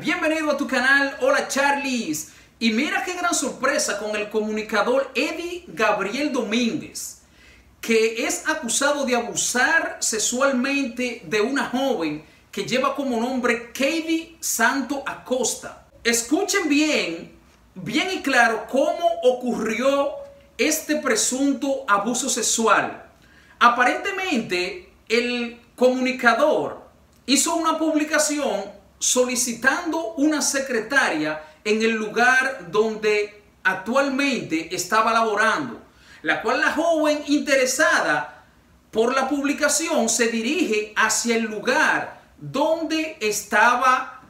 Bienvenido a tu canal, hola Charlies. Y mira qué gran sorpresa con el comunicador Eddie Gabriel Domínguez, que es acusado de abusar sexualmente de una joven que lleva como nombre Katie Santo Acosta. Escuchen bien, bien y claro cómo ocurrió este presunto abuso sexual. Aparentemente, el comunicador hizo una publicación solicitando una secretaria en el lugar donde actualmente estaba laborando, la cual la joven interesada por la publicación se dirige hacia el lugar donde estaba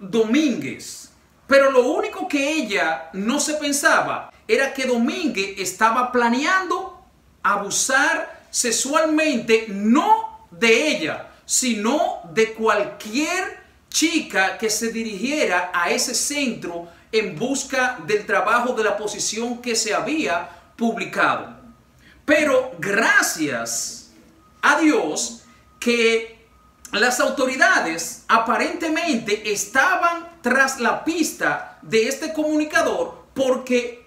Domínguez. Pero lo único que ella no se pensaba era que Domínguez estaba planeando abusar sexualmente no de ella, sino de cualquier chica que se dirigiera a ese centro en busca del trabajo de la posición que se había publicado. Pero gracias a Dios que las autoridades aparentemente estaban tras la pista de este comunicador porque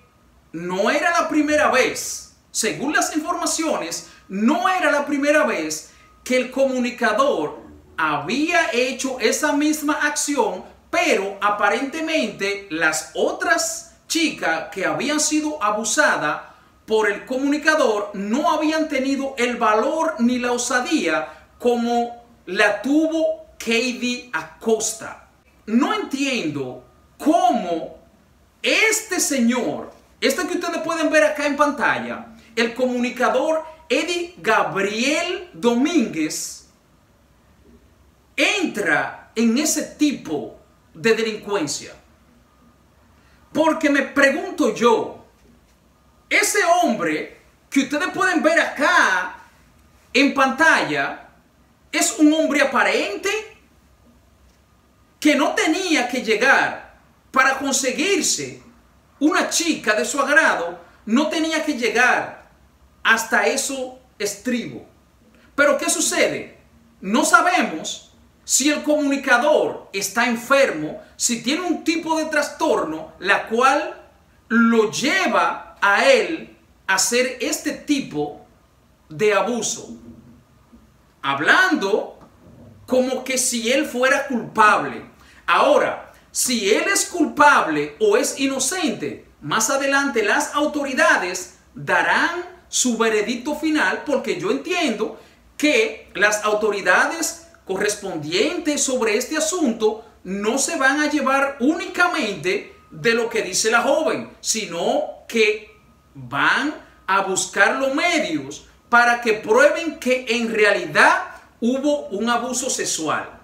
no era la primera vez, según las informaciones, no era la primera vez que el comunicador había hecho esa misma acción, pero aparentemente las otras chicas que habían sido abusadas por el comunicador no habían tenido el valor ni la osadía como la tuvo Katie Acosta. No entiendo cómo este señor, este que ustedes pueden ver acá en pantalla, el comunicador Eddie Gabriel Domínguez entra en ese tipo de delincuencia. Porque me pregunto yo, ese hombre que ustedes pueden ver acá en pantalla es un hombre aparente que no tenía que llegar para conseguirse una chica de su agrado, no tenía que llegar hasta eso estribo. Pero ¿qué sucede? No sabemos si el comunicador está enfermo, si tiene un tipo de trastorno, la cual lo lleva a él a hacer este tipo de abuso. Hablando como que si él fuera culpable. Ahora, si él es culpable o es inocente, más adelante las autoridades darán su veredicto final porque yo entiendo que las autoridades correspondientes sobre este asunto no se van a llevar únicamente de lo que dice la joven, sino que van a buscar los medios para que prueben que en realidad hubo un abuso sexual.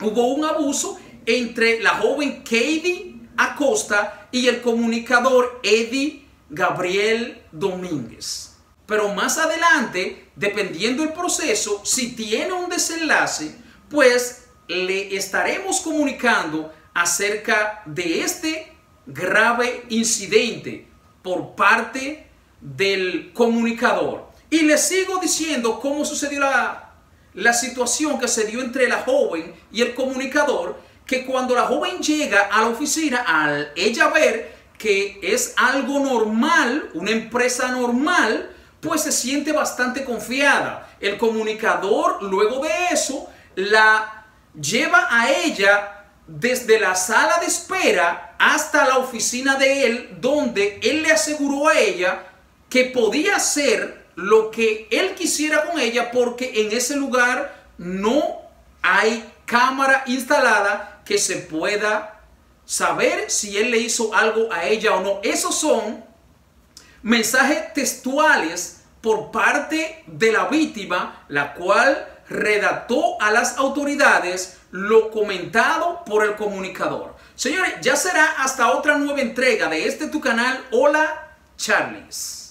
Hubo un abuso entre la joven Katie Acosta y el comunicador Eddie Gabriel Domínguez. Pero más adelante, dependiendo del proceso, si tiene un desenlace, pues le estaremos comunicando acerca de este grave incidente por parte del comunicador. Y le sigo diciendo cómo sucedió la, la situación que se dio entre la joven y el comunicador, que cuando la joven llega a la oficina, al ella ver que es algo normal, una empresa normal, pues se siente bastante confiada. El comunicador, luego de eso, la lleva a ella desde la sala de espera hasta la oficina de él, donde él le aseguró a ella que podía hacer lo que él quisiera con ella porque en ese lugar no hay cámara instalada que se pueda saber si él le hizo algo a ella o no. Esos son mensajes textuales por parte de la víctima, la cual redactó a las autoridades lo comentado por el comunicador. Señores, ya será hasta otra nueva entrega de este tu canal. Hola, Charles.